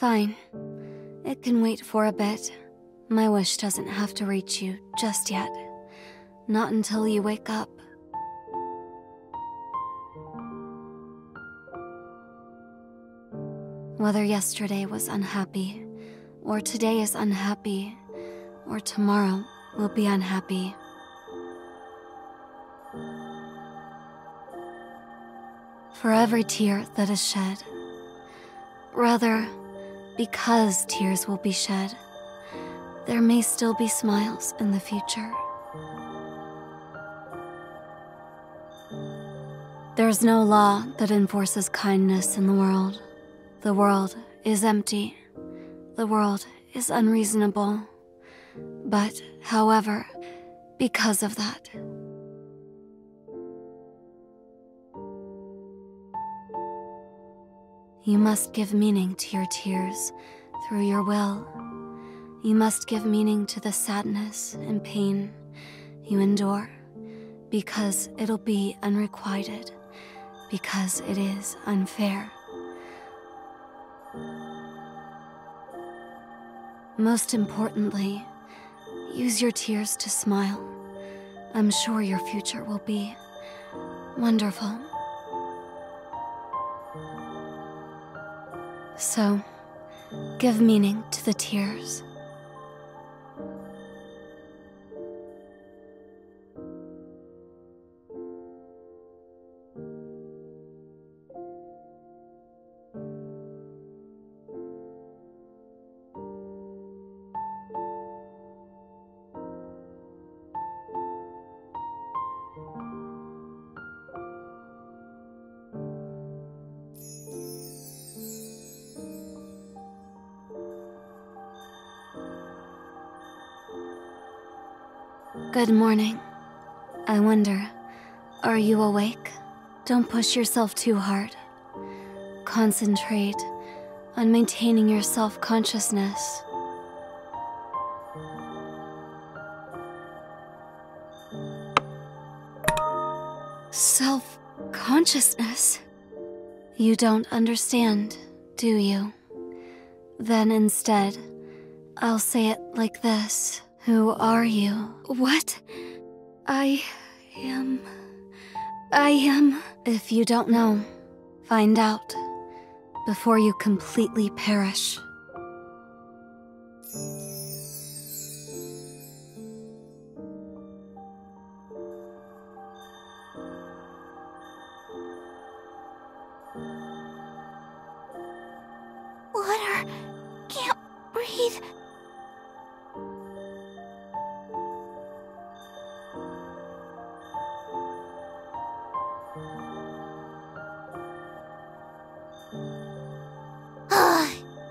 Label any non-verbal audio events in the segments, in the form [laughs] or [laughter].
Fine. It can wait for a bit. My wish doesn't have to reach you just yet. Not until you wake up. Whether yesterday was unhappy, or today is unhappy, or tomorrow will be unhappy. For every tear that is shed, rather, because tears will be shed, there may still be smiles in the future. There's no law that enforces kindness in the world. The world is empty. The world is unreasonable. But, however, because of that, you must give meaning to your tears through your will. You must give meaning to the sadness and pain you endure because it'll be unrequited, because it is unfair. Most importantly, use your tears to smile. I'm sure your future will be wonderful. So, give meaning to the tears. Good morning. I wonder, are you awake? Don't push yourself too hard. Concentrate on maintaining your self consciousness. Self consciousness? You don't understand, do you? Then instead, I'll say it like this. Who are you? What? I am. I am. If you don't know, find out before you completely perish.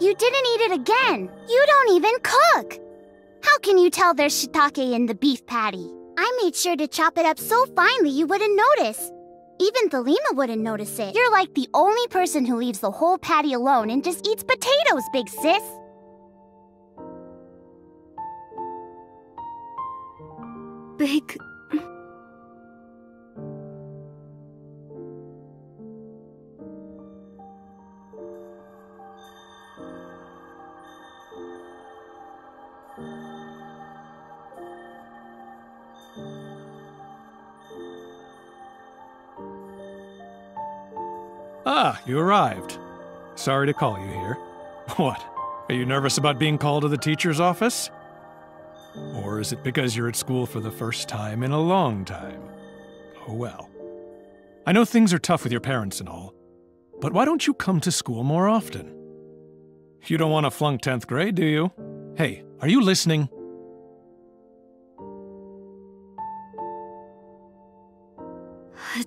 You didn't eat it again. You don't even cook. How can you tell there's shiitake in the beef patty? I made sure to chop it up so finely you wouldn't notice. Even Thelema wouldn't notice it. You're like the only person who leaves the whole patty alone and just eats potatoes, big sis. Big. Ah, you arrived. Sorry to call you here. What? Are you nervous about being called to the teacher's office? Or is it because you're at school for the first time in a long time? Oh well. I know things are tough with your parents and all, but why don't you come to school more often? You don't want to flunk 10th grade, do you? Hey, are you listening?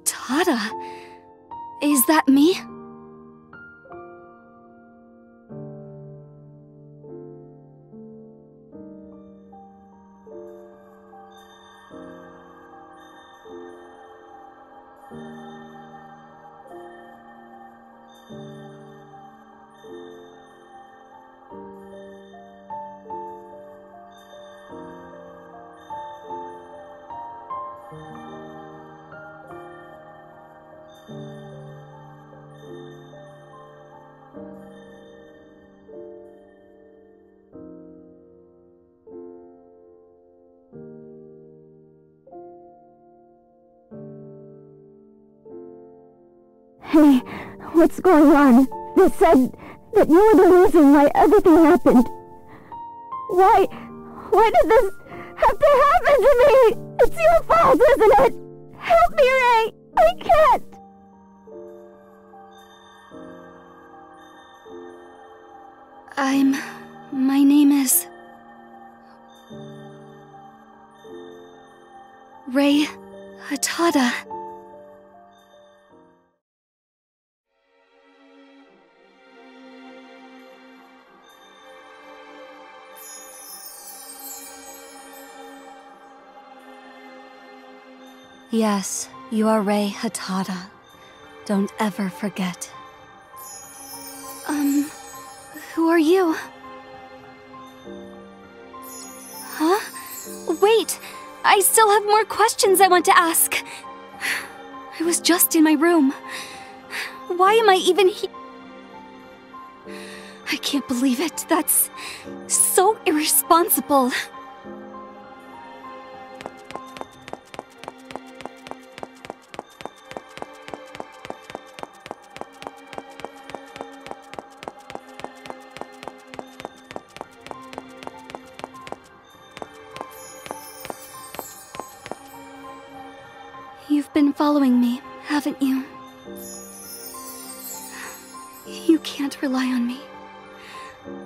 Tada. Is that me? Hey, what's going on? They said that you were the reason why everything happened. Why... why did this have to happen to me? It's your fault, isn't it? Help me, Rei! I can't! I'm. My name is. Rei Hatada. Yes, you are Rei Hatada. Don't ever forget. Um, who are you? Huh? Wait! I still have more questions I want to ask. I was just in my room. Why am I even here? I can't believe it. That's so irresponsible. Been following me, haven't you? You can't rely on me.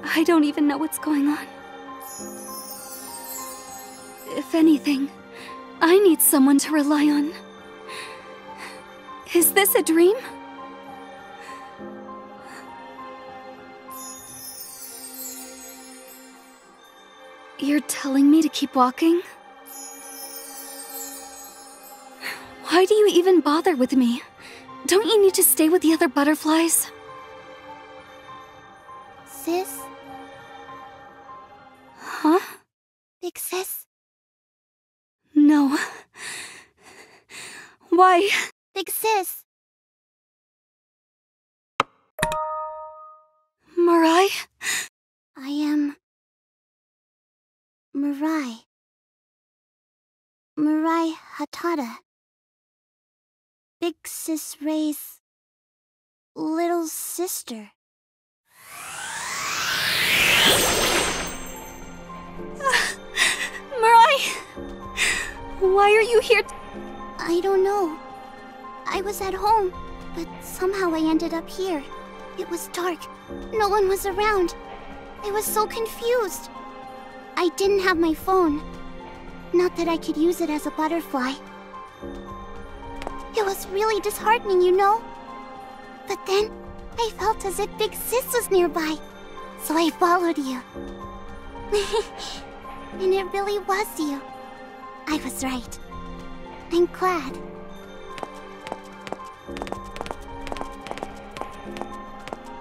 I don't even know what's going on. If anything, I need someone to rely on. Is this a dream? You're telling me to keep walking? Why do you even bother with me? Don't you need to stay with the other butterflies? Sis? Huh? Big sis? No. Why? Big sis? Mirai? I am... Mirai. Mirai Hatada. Big Sis Rei's... little sister. [sighs] Why are you here? I don't know. I was at home, but somehow I ended up here. It was dark. No one was around. I was so confused. I didn't have my phone. Not that I could use it as a butterfly. It was really disheartening, you know? But then, I felt as if Big Sis was nearby. So I followed you. [laughs] and it really was you. I was right. I'm glad.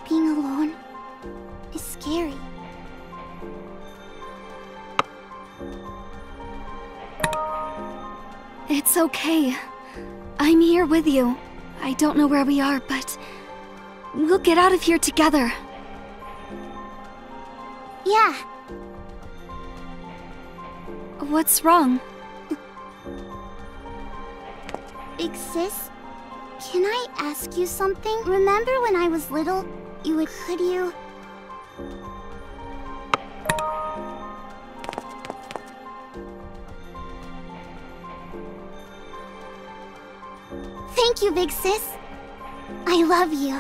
Being alone is scary. It's okay. I'm here with you. I don't know where we are, but we'll get out of here together. Yeah, What's wrong? Big Sis, can I ask you something? Remember when I was little, you would... Could you... Thank you, Big Sis. I love you.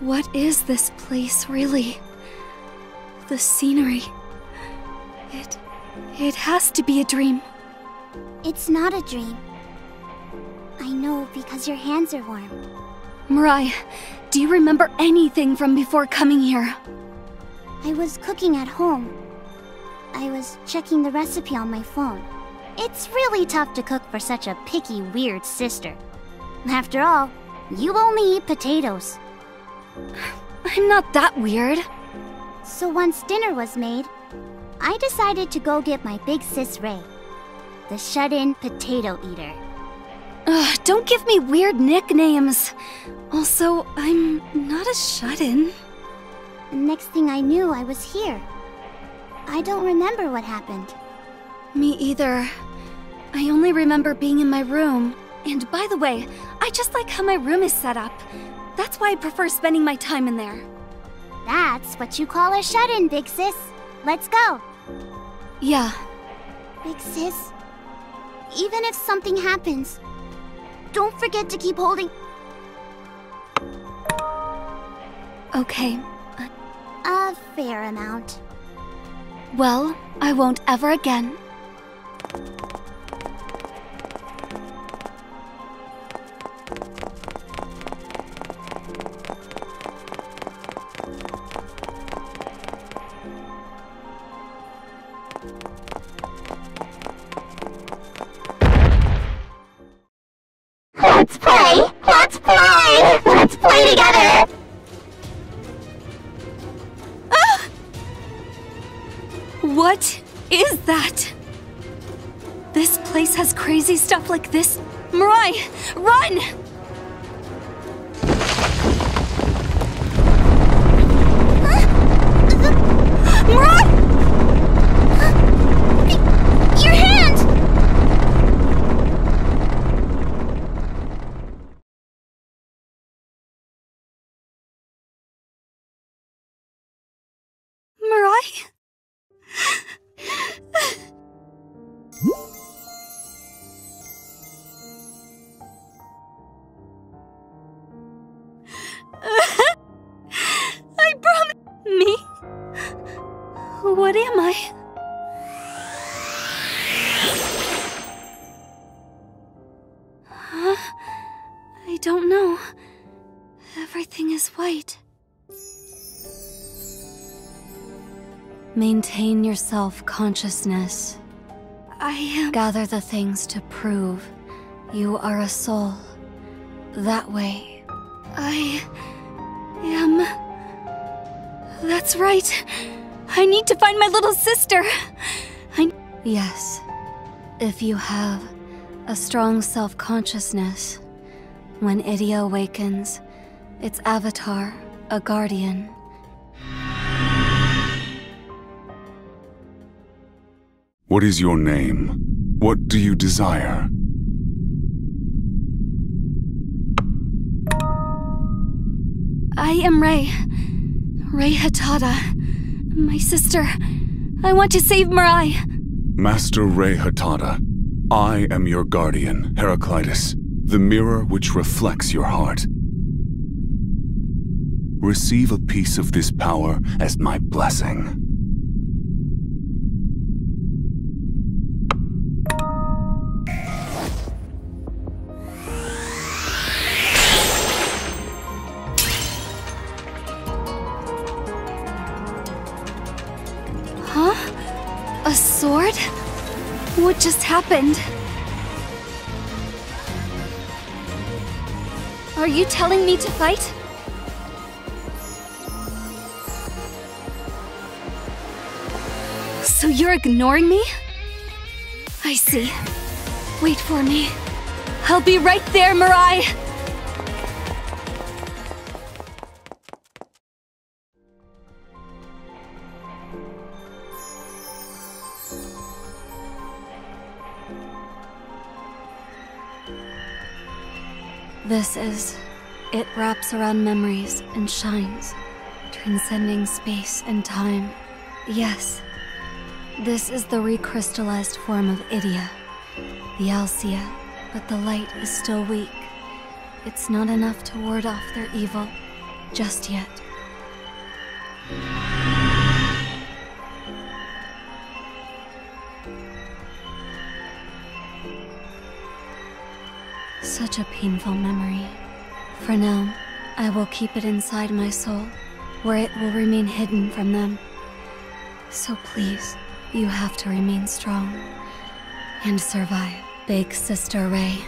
What is this place, really? The scenery. It. it has to be a dream. It's not a dream. I know because your hands are warm. Mirai, do you remember anything from before coming here? I was cooking at home. I was checking the recipe on my phone. It's really tough to cook for such a picky, weird sister. After all, you only eat potatoes. [sighs] I'm not that weird. So once dinner was made, I decided to go get my big sis Rei, the shut-in potato eater. Ugh, don't give me weird nicknames. Also, I'm not a shut in. Next thing I knew, I was here. I don't remember what happened. Me either. I only remember being in my room. And by the way, I just like how my room is set up. That's why I prefer spending my time in there. That's what you call a shut in, big sis. Let's go. Yeah, Big sis, even if something happens, don't forget to keep holding. okay. A fair amount. Well, I won't ever again. Let's play! Let's play! Let's play together! [gasps] What is that? This place has crazy stuff like this. Mirai, run! Is white. Maintain your self consciousness. I am. Gather the things to prove you are a soul. That way, I am. That's right. I need to find my little sister. I. Yes. If you have a strong self consciousness, when Idia awakens, its avatar, a guardian, What is your name? What do you desire? I am Rei. Rei Hatada. My sister. I want to save Mirai. Master Rei Hatada, I am your guardian, Heraclitus, the mirror which reflects your heart. Receive a piece of this power as my blessing. Huh? A sword? What just happened? Are you telling me to fight? You're ignoring me? I see. Wait for me. I'll be right there, Mirai! This is. It wraps around memories and shines, transcending space and time. Yes, this is the recrystallized form of Idia, the Alcia, but the light is still weak. It's not enough to ward off their evil just yet. Such a painful memory. For now, I will keep it inside my soul, where it will remain hidden from them. So please, you have to remain strong and survive. Big Sister Rei.